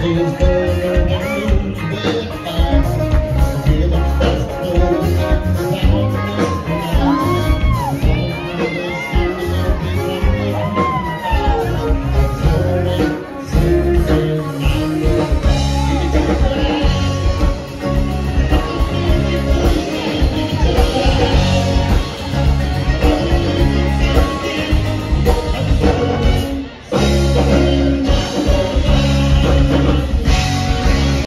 Nothing